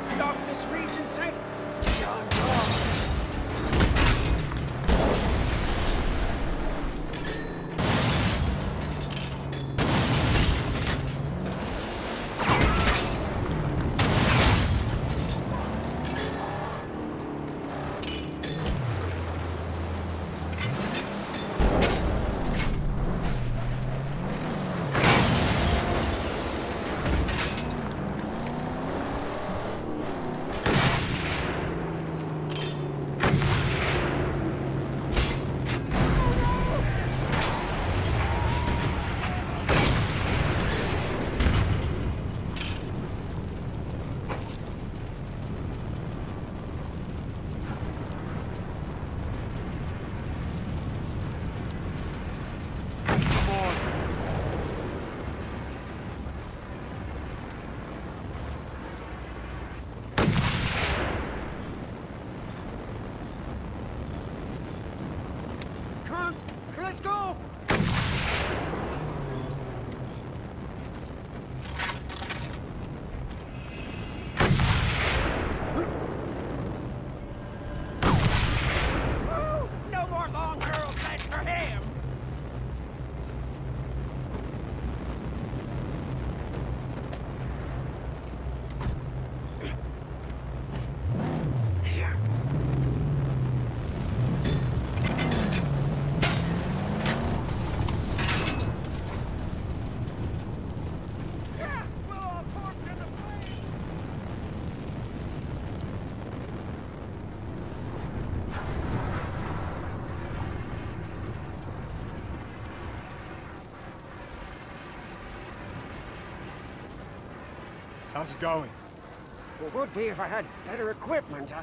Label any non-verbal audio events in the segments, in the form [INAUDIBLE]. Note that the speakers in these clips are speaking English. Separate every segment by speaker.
Speaker 1: stop this region, Saint? John Paul.
Speaker 2: Come on.
Speaker 1: Come on, let's go! Woo! No more long girl plans for him! Here. Yeah, we'll all port to the plane!
Speaker 2: How's it going?
Speaker 1: It would be if I had better equipment. Uh,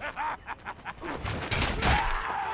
Speaker 3: Ha ha
Speaker 1: ha ha ha!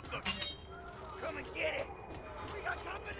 Speaker 3: What the? Come and get it! We got company!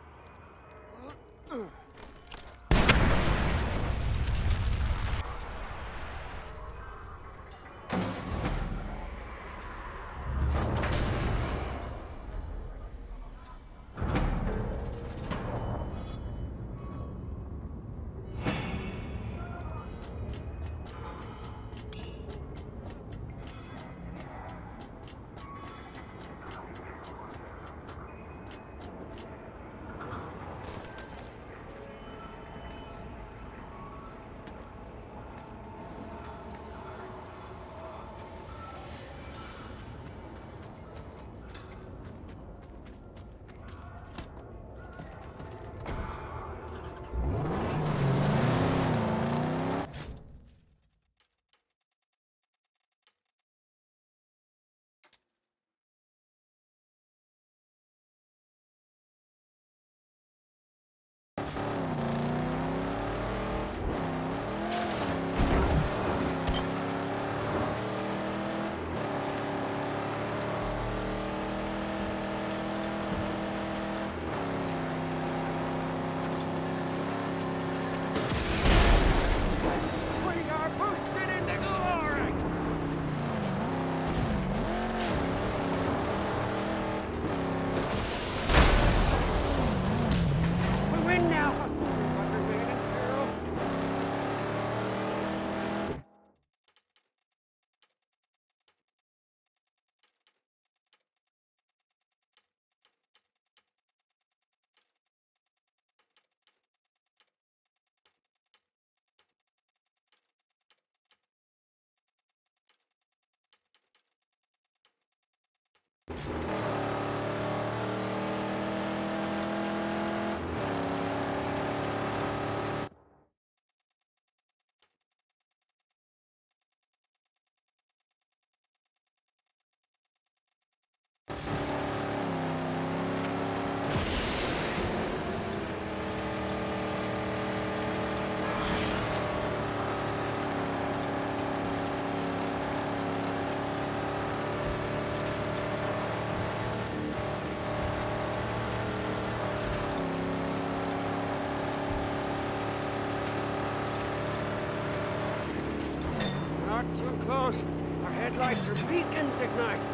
Speaker 1: Our headlights are beacons, Ignite.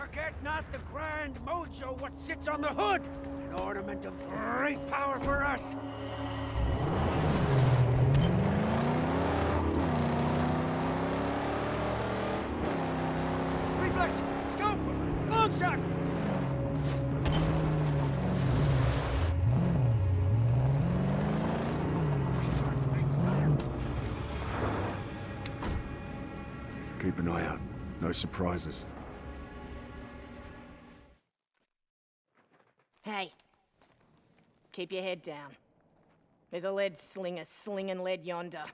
Speaker 1: Forget not the grand mojo what sits on the hood, an ornament of great power for us. Reflex, scope, long shot.
Speaker 2: Keep an eye out. No surprises.
Speaker 4: Keep your head down. There's a lead slinger slinging lead yonder.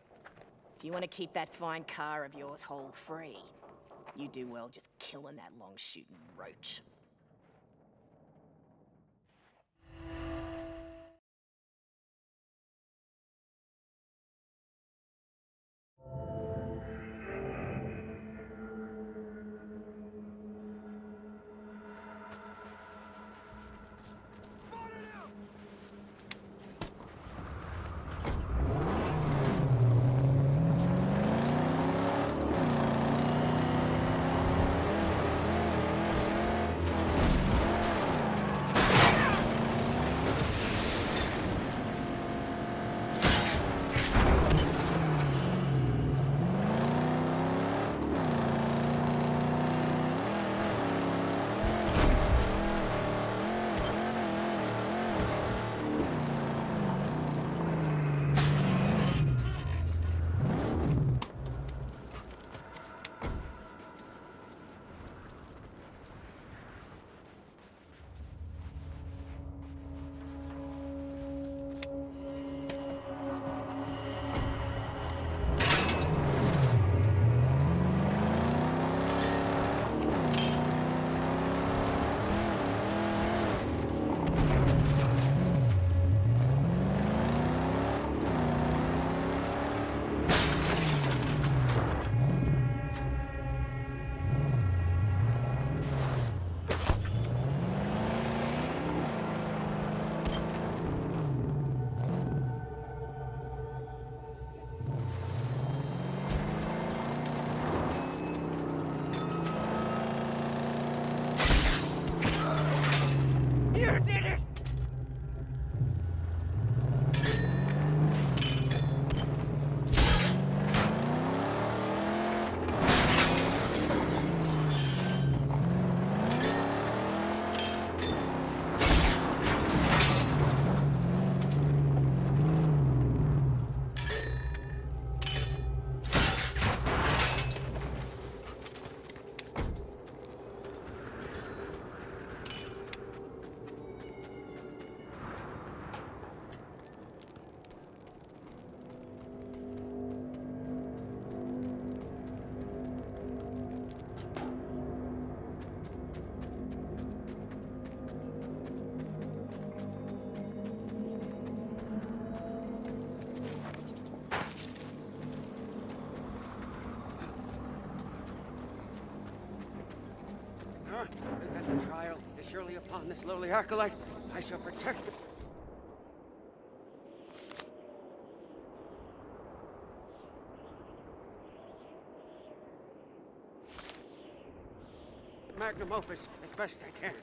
Speaker 4: If you want to keep that fine car of yours hole free, you do well just killing that long shooting roach.
Speaker 1: This lowly acolyte. I shall protect it. Magnum opus as best I can.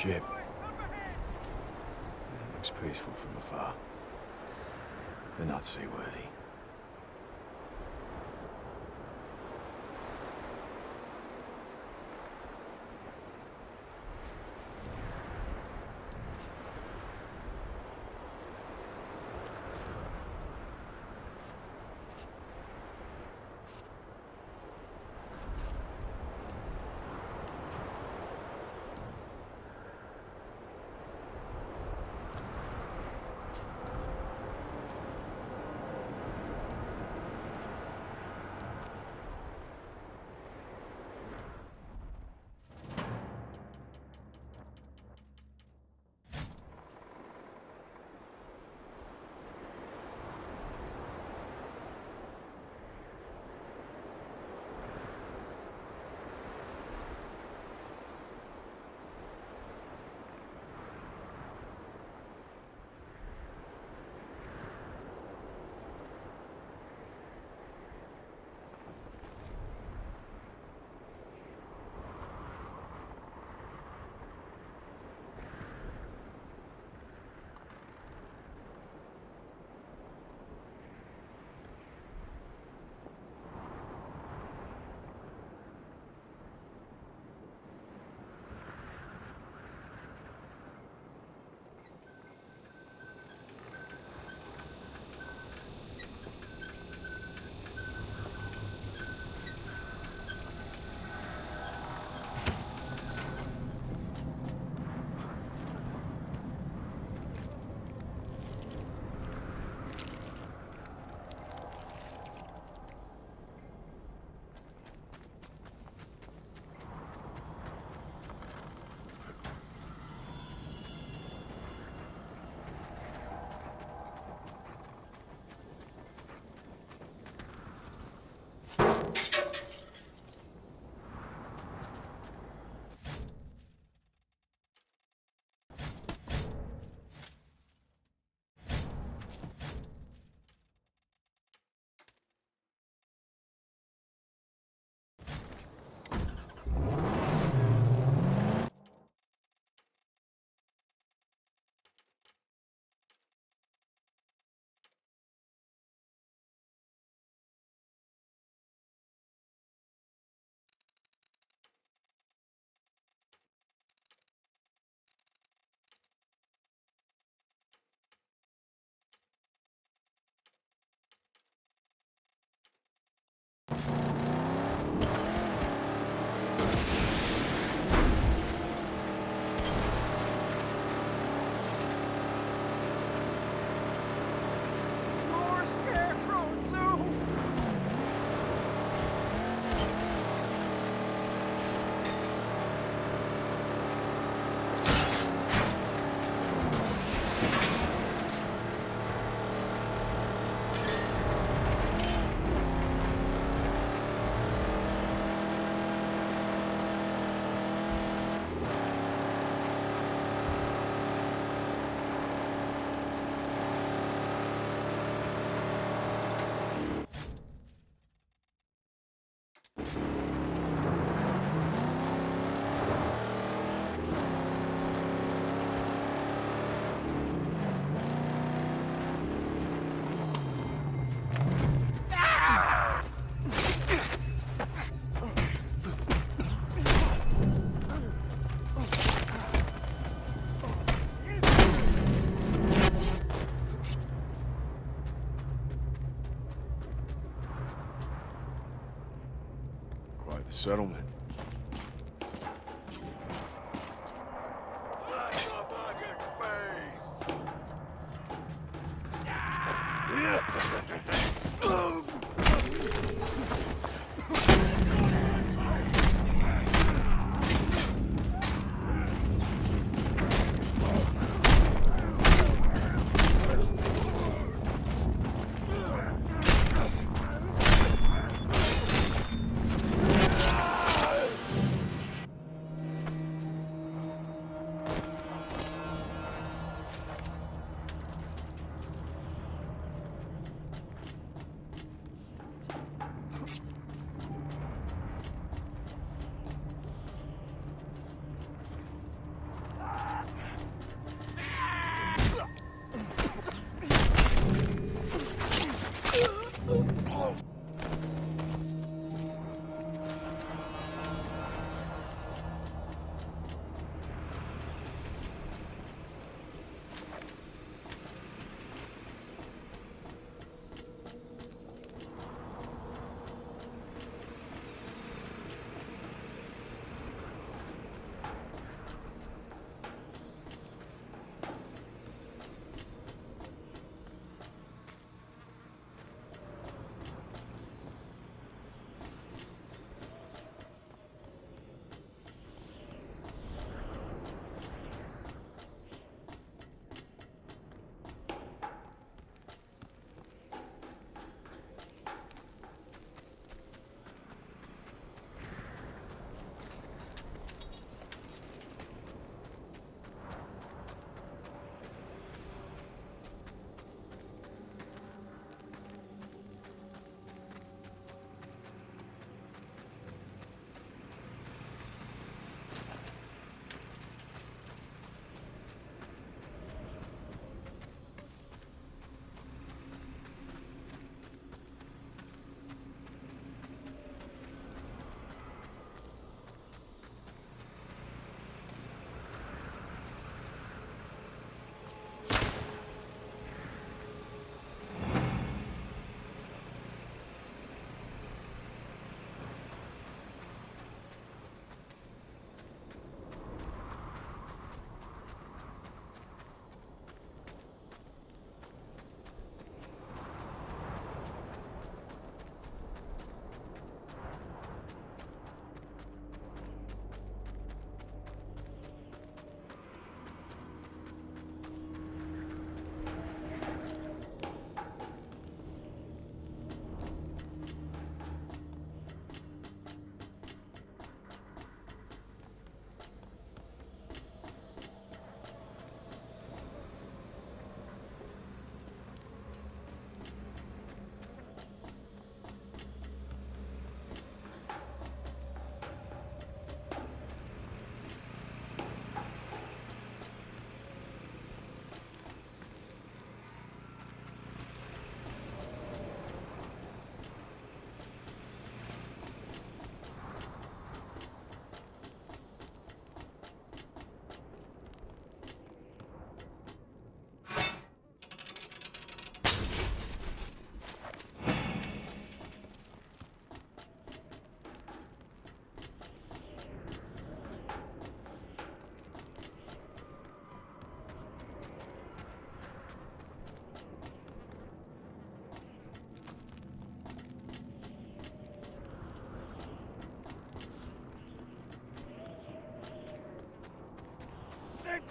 Speaker 2: Ship. It looks peaceful from afar. But not seaworthy. The settlement.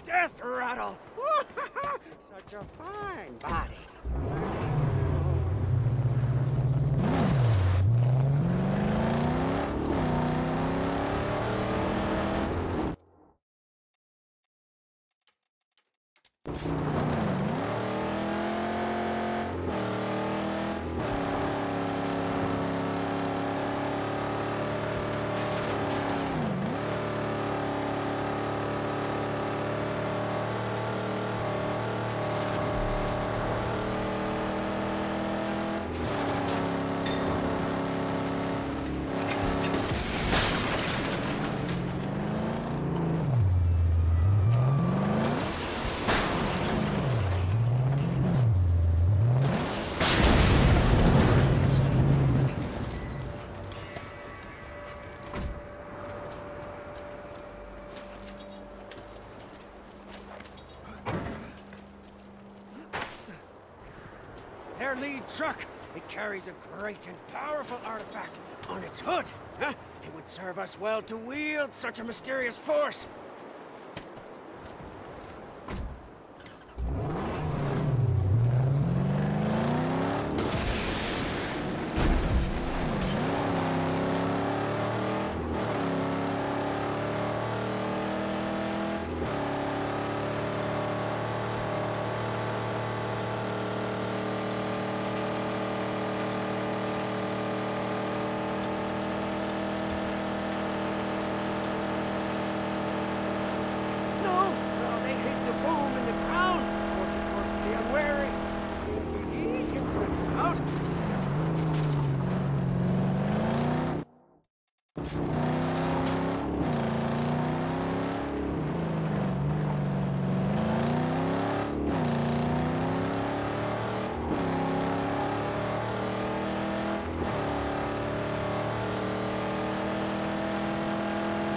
Speaker 1: Death rattle! [LAUGHS] Such a fine body. Truck. It carries a great and powerful artifact on its hood. Huh? It would serve us well to wield such a mysterious force. No, no, they hit the boom in the ground. Fortune calls the unwary. Dinki-Di can sniff them out.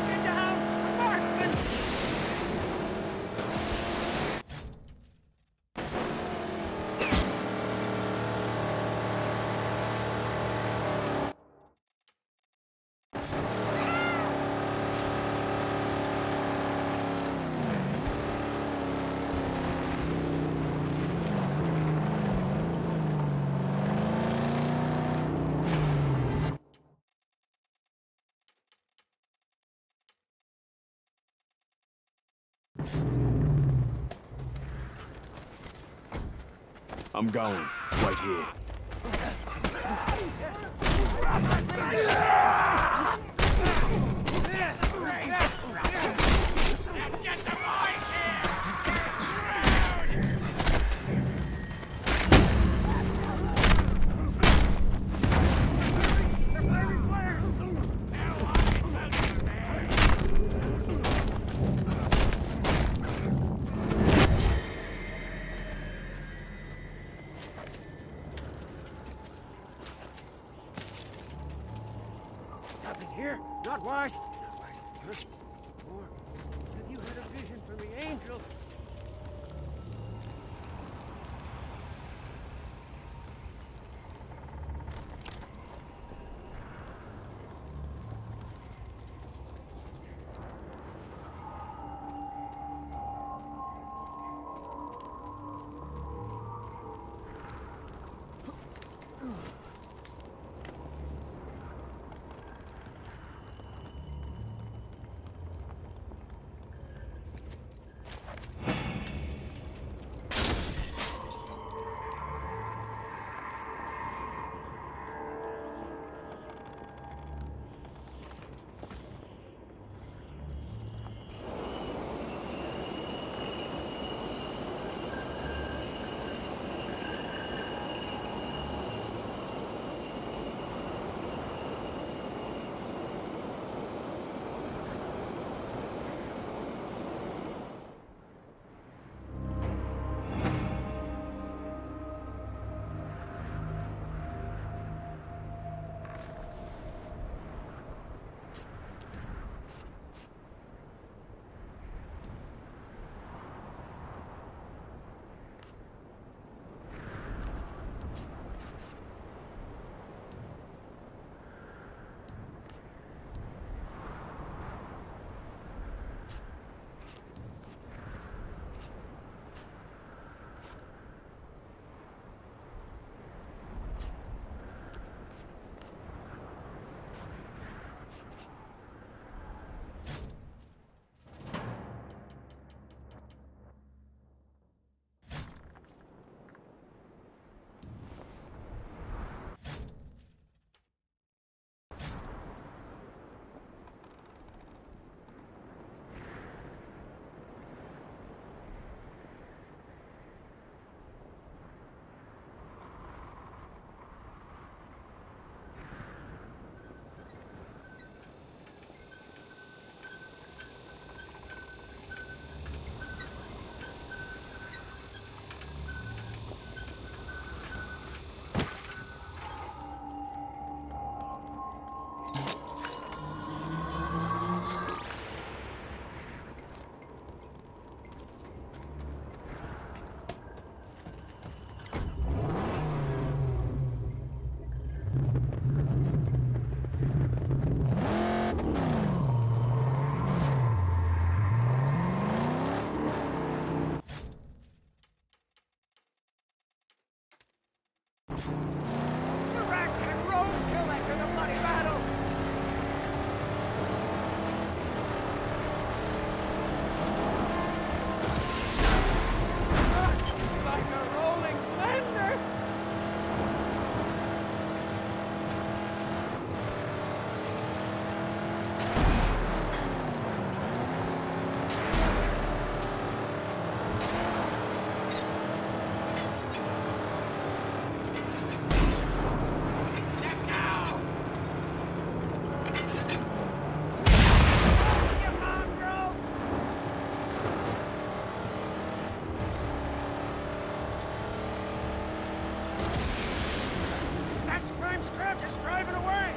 Speaker 1: Get down! A marksman!
Speaker 2: I'm going. Right here.
Speaker 1: Just driving away!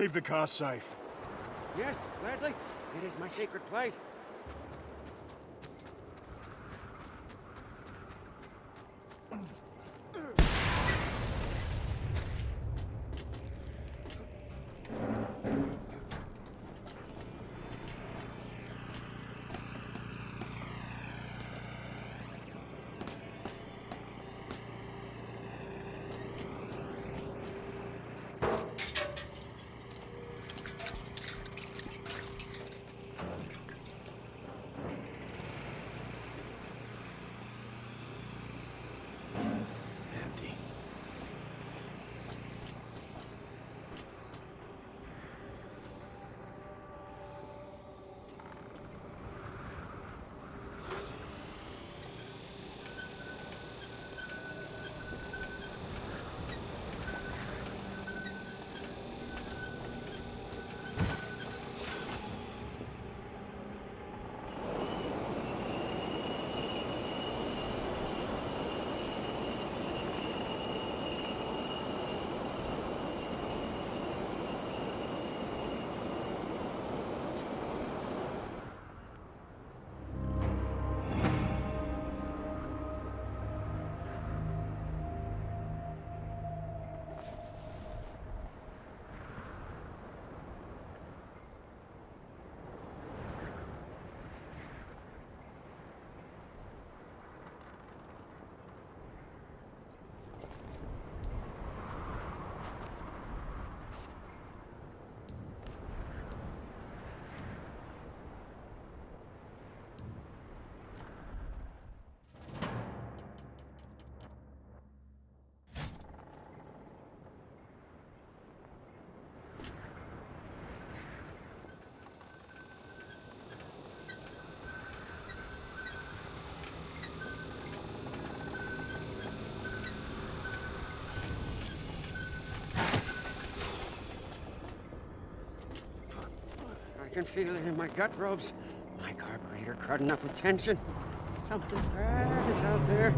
Speaker 1: Keep
Speaker 5: the car safe.
Speaker 1: Yes, gladly. It is my sacred plight. Can feel it in my gut ropes. My carburetor crowding up with tension. Something bad is out there.